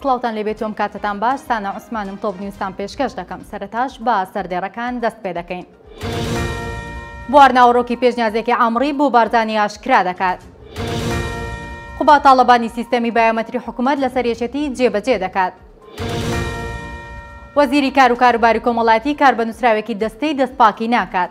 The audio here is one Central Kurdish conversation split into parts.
سڵاوان لێ بێتۆم کاتتان باش سانە عوسمانم تۆپ نیوستان پێشکەش دەکەم سەرتاش با سەردێڕەکان دەست پێ دەکەین. بوار ناوەڕۆکی پێشنیازێکی ئامڕی بۆ بارزانانی ئاشکرا دەکات. قوبا تاڵەبانی سیستەمی بایۆمەتری حکوومەت لەسەر یەکێتی جێبەجێ دەکات. وەزیری کار و کاروباری کۆمەڵایەتی کار بە نووسراوێکی دەستەی دەستپاکی ناکات.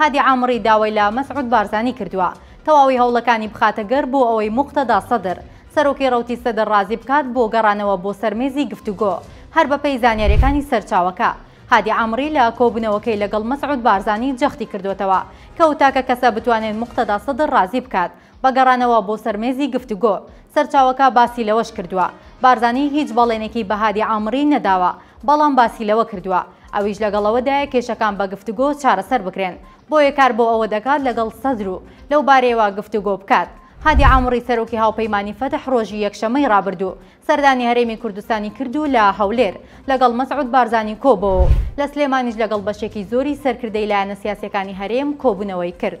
هادی عامڕی داوای لە مەسعود بارزانی کردووە تەواوی هەوڵەکانی بخاتە گەر بۆ ئەوەی موقتەدا سەدر، سەرۆکی ڕەوتی سەدر ڕازی بکات بۆ گەڕانەوە بۆ سەر مێزی گفتوگۆ. هەر بەپێی زانیارییەکانی سەرچاوەکە، هادی عامڕی لە کۆبوونەوەکەی لەگەڵ مەسعود بارزانی جەختی کردووەتەوە کە ئەو تاکە کەسە بتوانێت موقتەدا سەدر ڕازی بکات بە گەڕانەوە بۆ سەر مێزی گفتوگۆ، سەرچاوەکە باسی لەوەش کردووە، بارزانی هیچ بەڵێنێکی بە هادی عامری نەداوە، بەڵام باسی لەوە کردووە، ئەویش لەگەڵ ئەوەدایە کێشەکان بە گفتوگۆ چارەسەر بکرێن، بۆیە کار بۆ ئەوە دەکات لەگەڵ سەدر و لەو بارەیەوە گفتوگۆ بکات. هادی عامری سەرۆکی هاوپەیمانیی فەتح ڕۆژی یەکشەممەی ڕابردوو سەردانی هەرێمی کوردستانی کرد و لە هەولێر لەگەڵ مەسعود بارزانی کۆبۆوە و لە سلێمانیش لەگەڵ بەشێکی زۆری سەرکردەی لایەنە سیاسییەکانی هەرێم کۆبوونەوەی کرد.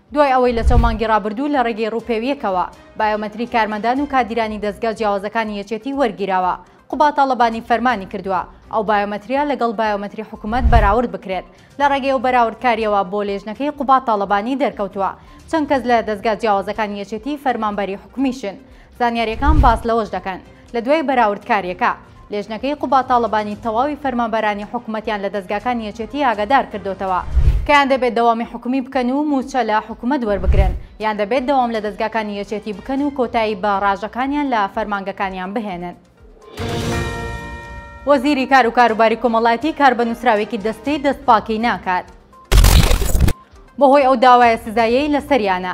دوای ئەوەی لە چەو مانگی ڕابردوو لە ڕێگەی ڕووپێوییەکەوە بایۆمەتری کارمەندان و کادیرانی دەزگا جیاوازەکانی یەکێتی وەرگیراوە، قوباد تاڵەبانی فەرمانی کردووە ئەو بایۆمەترییە لەگەڵ بایۆمەتری حکوومەت بەراورد بکرێت، لە ڕێگەی ئەو بەراوردکارییەوە بۆ لێژنەکەی قوباد تاڵەبانی دەرکەوتووە چەند کەس لە دەزگا جیاوازەکانی یەکێتی فەرمانبەری حکومیشن. زانیارییەکان باس لەوەش دەکەن، لە دوای بەراوردکاریەکە، لێژنەکەی قوباد تاڵەبانی تەواوی فەرمانبەرانی حکومەتیان لە دەزگاکانی یەکێتی ئاگادار کردۆتەوە، کە یان دەبێت دەوامی حکومی بکەن و موچە لە حکومەت وەربگرن، یان دەبێت دەوام لە دەزگاکانی یەکێتی بکەن و کۆتایی بە راژەکانیان لە فەرمانگەکانیان بهێنن. وەزیری کار و کاروباری کۆمەڵایەتی کار بە نوسراوێکی دەستەی دەستپاکی ناکات بەهۆی ئەو داوایە سزاییەی لەسەریانە.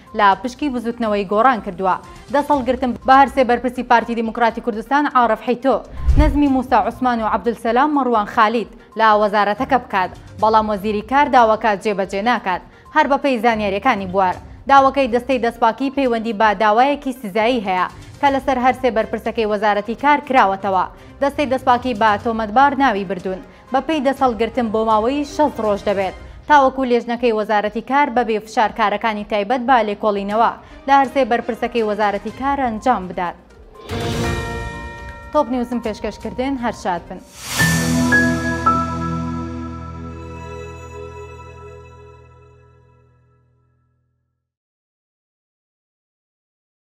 لە پشکی بزوتنەوەی گۆڕان کردوە. دەسەڵ گرتن بە هەرسێ بەرپرسی پارتی دیموکراتی کوردستان عارف حیتۆ، نەزمی موسا عوسمان و عەبدولسەلام مەڕوان خالید لە وەزارەتەکە بکات، بەڵام وەزیری کار داوەکە جێ بەجێ ناکات. هەر بەپێی زانیاریەکانی بوار، داوەکەی دەستەی دەستپاکی پەیوەندی بە داوایەکی سزایی هەیە کە لەسەر هەرسێ بەرپرسەکەی وەزارەتی کار کراوەتەوە. دەستەی دەستپاکی بە تۆمەتبار ناوی بردون. بەپێی دەستهەڵگرتن بۆ ماوەی شەست ڕۆژ دەبێت تاوەکو لێژنەکەی وەزارەتی کار بەبێ فشار کارەکانی تایبەت بە لێکۆڵینەوە لە هەرسێ بەرپرسەکەی وەزارەتی کار ئەنجام بدات. تۆپ نیوزم پێشکەش کردن هەر شاد بن.